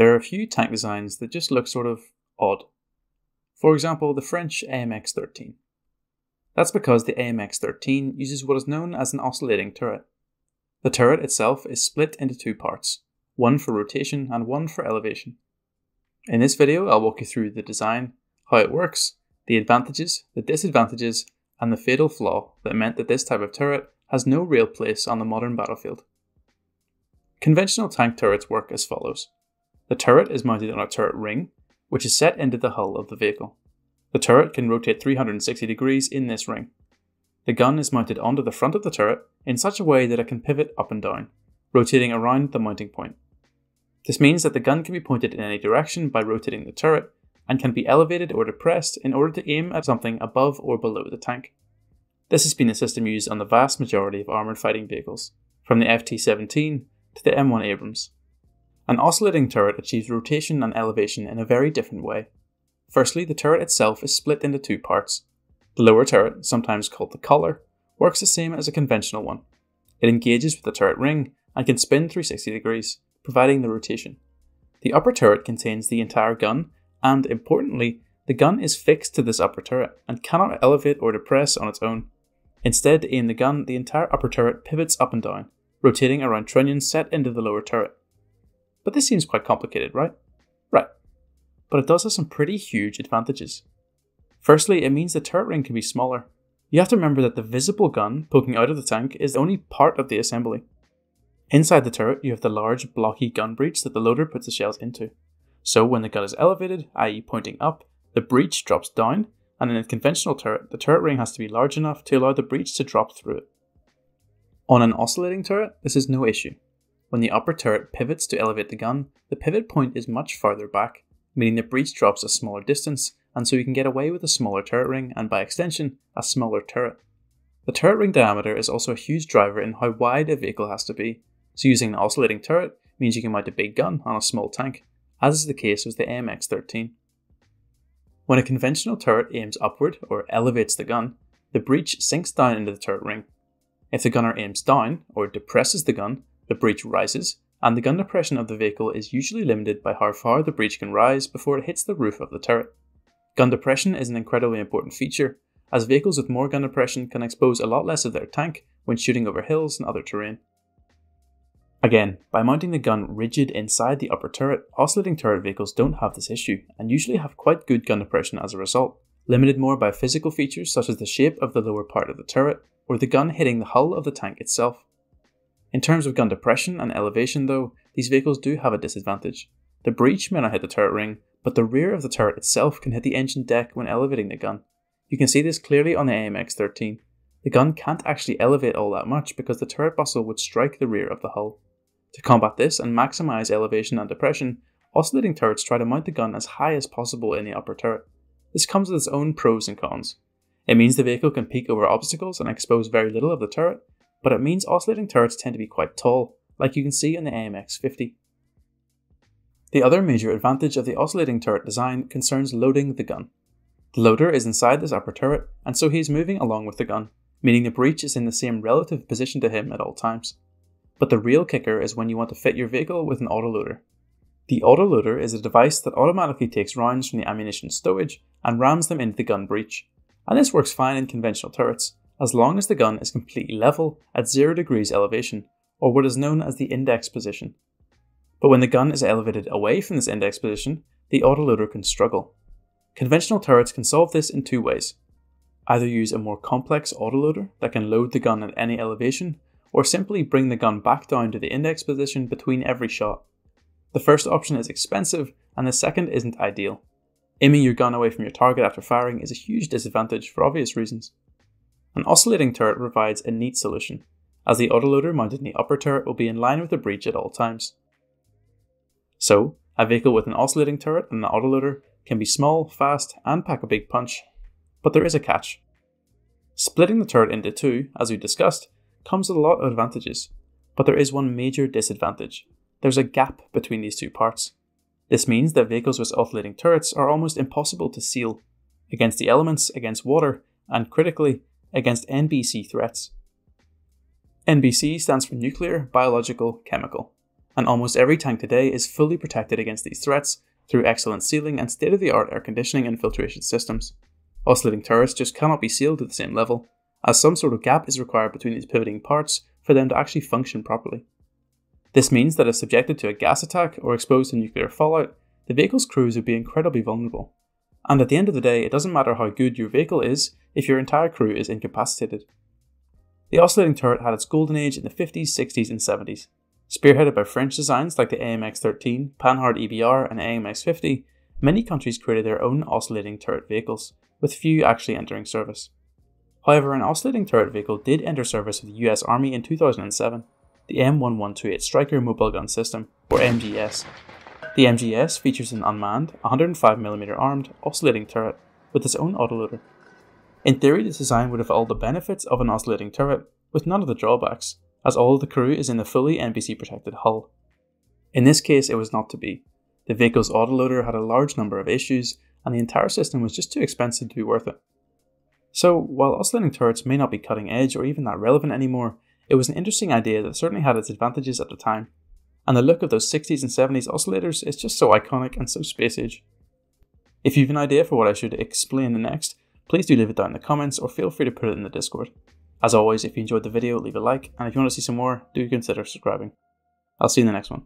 There are a few tank designs that just look sort of odd. For example, the French AMX 13. That's because the AMX 13 uses what is known as an oscillating turret. The turret itself is split into two parts, one for rotation and one for elevation. In this video, I'll walk you through the design, how it works, the advantages, the disadvantages, and the fatal flaw that meant that this type of turret has no real place on the modern battlefield. Conventional tank turrets work as follows. The turret is mounted on a turret ring, which is set into the hull of the vehicle. The turret can rotate 360 degrees in this ring. The gun is mounted onto the front of the turret in such a way that it can pivot up and down, rotating around the mounting point. This means that the gun can be pointed in any direction by rotating the turret and can be elevated or depressed in order to aim at something above or below the tank. This has been a system used on the vast majority of armoured fighting vehicles, from the FT 17 to the M1 Abrams. An oscillating turret achieves rotation and elevation in a very different way. Firstly, the turret itself is split into two parts. The lower turret, sometimes called the collar, works the same as a conventional one. It engages with the turret ring and can spin 360 degrees, providing the rotation. The upper turret contains the entire gun, and importantly, the gun is fixed to this upper turret and cannot elevate or depress on its own. Instead, to aim the gun, the entire upper turret pivots up and down, rotating around trunnions set into the lower turret. But this seems quite complicated, right? Right. But it does have some pretty huge advantages. Firstly, it means the turret ring can be smaller. You have to remember that the visible gun poking out of the tank is only part of the assembly. Inside the turret, you have the large, blocky gun breech that the loader puts the shells into. So when the gun is elevated, i.e., pointing up, the breech drops down, and in a conventional turret, the turret ring has to be large enough to allow the breech to drop through it. On an oscillating turret, this is no issue. When the upper turret pivots to elevate the gun, the pivot point is much farther back, meaning the breech drops a smaller distance, and so you can get away with a smaller turret ring and by extension, a smaller turret. The turret ring diameter is also a huge driver in how wide a vehicle has to be, so using an oscillating turret means you can mount a big gun on a small tank, as is the case with the AMX 13. When a conventional turret aims upward or elevates the gun, the breech sinks down into the turret ring. If the gunner aims down or depresses the gun, the breech rises, and the gun depression of the vehicle is usually limited by how far the breech can rise before it hits the roof of the turret. Gun depression is an incredibly important feature, as vehicles with more gun depression can expose a lot less of their tank when shooting over hills and other terrain. Again, by mounting the gun rigid inside the upper turret, oscillating turret vehicles don't have this issue, and usually have quite good gun depression as a result, limited more by physical features such as the shape of the lower part of the turret, or the gun hitting the hull of the tank itself. In terms of gun depression and elevation though, these vehicles do have a disadvantage. The breech may not hit the turret ring, but the rear of the turret itself can hit the engine deck when elevating the gun. You can see this clearly on the AMX 13. The gun can't actually elevate all that much because the turret bustle would strike the rear of the hull. To combat this and maximize elevation and depression, oscillating turrets try to mount the gun as high as possible in the upper turret. This comes with its own pros and cons. It means the vehicle can peek over obstacles and expose very little of the turret, but it means oscillating turrets tend to be quite tall, like you can see in the AMX 50. The other major advantage of the oscillating turret design concerns loading the gun. The loader is inside this upper turret, and so he is moving along with the gun, meaning the breech is in the same relative position to him at all times. But the real kicker is when you want to fit your vehicle with an autoloader. The autoloader is a device that automatically takes rounds from the ammunition stowage and rams them into the gun breech, and this works fine in conventional turrets, as long as the gun is completely level at 0 degrees elevation, or what is known as the index position. But when the gun is elevated away from this index position, the autoloader can struggle. Conventional turrets can solve this in two ways. Either use a more complex autoloader that can load the gun at any elevation, or simply bring the gun back down to the index position between every shot. The first option is expensive, and the second isn't ideal. Aiming your gun away from your target after firing is a huge disadvantage for obvious reasons. An oscillating turret provides a neat solution, as the autoloader mounted in the upper turret will be in line with the breech at all times. So, a vehicle with an oscillating turret and an autoloader can be small, fast, and pack a big punch. But there is a catch. Splitting the turret into two, as we discussed, comes with a lot of advantages, but there is one major disadvantage. There's a gap between these two parts. This means that vehicles with oscillating turrets are almost impossible to seal against the elements, against water, and critically, against NBC threats. NBC stands for nuclear, biological, chemical, and almost every tank today is fully protected against these threats through excellent sealing and state of the art air conditioning and filtration systems. Oscillating turrets just cannot be sealed to the same level, as some sort of gap is required between these pivoting parts for them to actually function properly. This means that if subjected to a gas attack or exposed to nuclear fallout, the vehicle's crews would be incredibly vulnerable. And at the end of the day, it doesn't matter how good your vehicle is if your entire crew is incapacitated. The oscillating turret had its golden age in the 50s, 60s, and 70s. Spearheaded by French designs like the AMX 13, Panhard EBR, and AMX 50, many countries created their own oscillating turret vehicles, with few actually entering service. However, an oscillating turret vehicle did enter service with the US Army in 2007, the M1128 Stryker Mobile Gun System, or MGS. The MGS features an unmanned, 105mm armed, oscillating turret with its own autoloader. In theory, this design would have all the benefits of an oscillating turret, with none of the drawbacks, as all of the crew is in the fully NBC protected hull. In this case, it was not to be. The vehicle's autoloader had a large number of issues, and the entire system was just too expensive to be worth it. So, while oscillating turrets may not be cutting edge or even that relevant anymore, it was an interesting idea that certainly had its advantages at the time. And the look of those 60s and 70s oscillators is just so iconic and so space age. If you have an idea for what I should explain next, please do leave it down in the comments or feel free to put it in the Discord. As always, if you enjoyed the video, leave a like, and if you want to see some more, do consider subscribing. I'll see you in the next one.